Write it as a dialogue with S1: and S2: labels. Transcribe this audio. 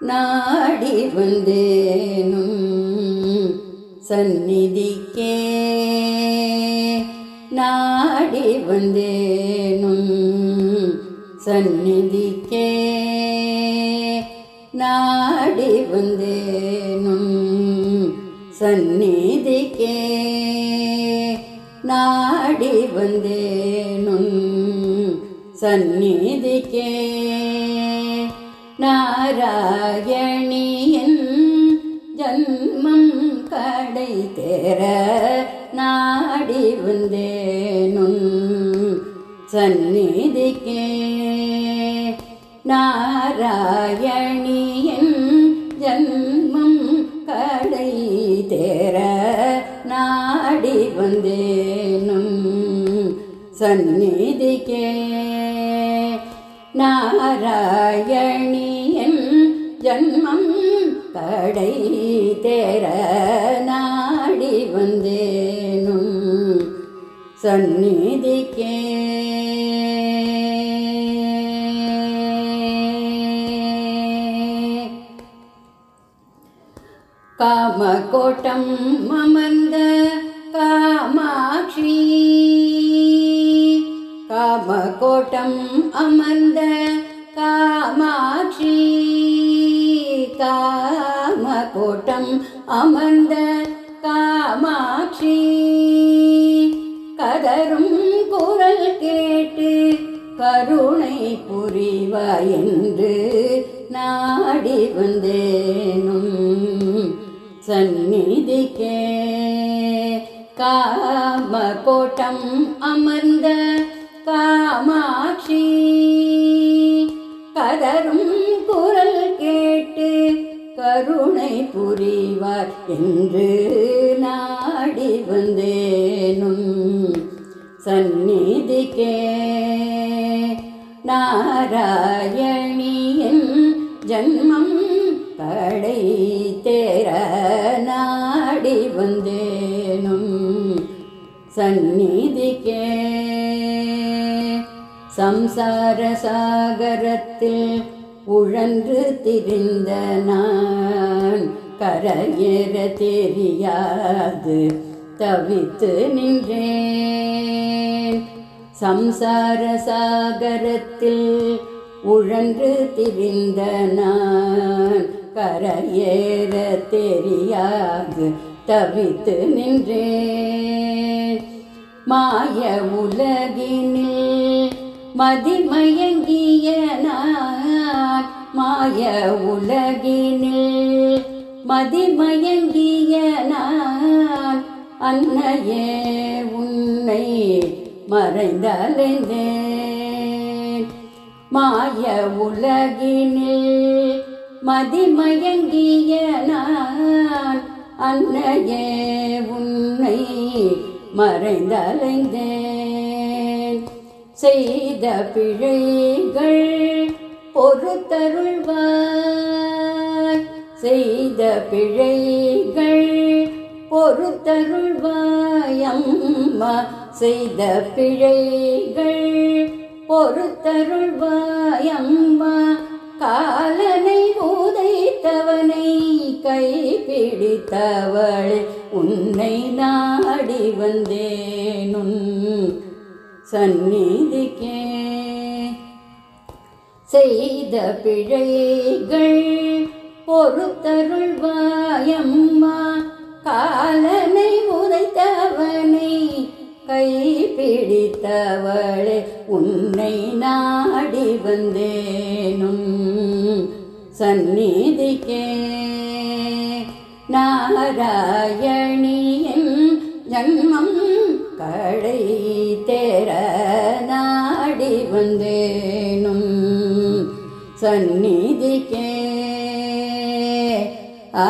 S1: நாடி வந்தேனும் சந்நிதிக்கே. நாடி வந்தேனும் சந்நிதிக்கே. நாடி வந்தேனும் சந்நிதிக்கே. நாடி வந்தேனும் சந்நிதிக்கே. நாராயணியின் ஜன்மம் கடை தேர நாடி வந்தேனும் சந்நிதிக்கே. நாராயணியின் ஜன்மம் கடை தேர நாடி வந்தேனும் சந்நிதிக்கே. நாராயணியன் ஜன்மம் கடை தேர நாடி வந்தேனும் சந்நிதிக்கே. காமகோட்டம் அமர்ந்த காமாட்சி. காமகோட்டம் அமர்ந்த காமாட்சி. காமகோட்டம் அமர்ந்த காமாட்சி. கதரும் குரல் கேட்டு கருணை புரிவாய் என்று நாடி வந்தேனும். சந்நிதிக்கே காமகோட்டம் அமர்ந்த காமாட்சி. கதரும் குரல் கேட்டு கருணை புரிவார் என்று நாடி வந்தேனும். சந்நிதிக்கே நாராயணியின் ஜன்மம் கடை தேர நாடி வந்தேனும். சந்நிதிக்கே சம்சார சாகரத்தில் உழன்று திரிந்த நான் கரையேற தெரியாது தவித்து நின்றேன். சம்சார சாகரத்தில் உழன்று திரிந்த நான் கரையேற தெரியாது தவித்து நின்றேன். மாய உலகினில் மதிமயங்கிய நான் மாய உலகினில். மதிமயங்கிய நான் அன்னையே உன்னை மறைந்தலைந்தேன் மாய உலகினில் மதிமயங்கிய நான் அன்னையே உன்னை மறைந்தலைந்தேன் செய்த பிழைகள் பொறுத்தருள்வார். செய்த பிழைகள் பொறுத்தருள்வாயம்மா செய்த பிழைகள் பொறுத்தருள்வாயம்மா காலனை உதைத்தவனை கை பிடித்தவள் உன்னை நாடி வந்தேனும் சந்நிதிக்கே. செய்த பிழைகள் பொறுத்தருள்வாயம்மா. காலனை உதைத்தவனை கைப்பிடித்தவளே உன்னை நாடி வந்தேனும். சந்நிதிக்கே. நாராயணியின் ஜன்மம் கடை தேர நாடி வந்தேனும் சந்நிதிக்கே ஆ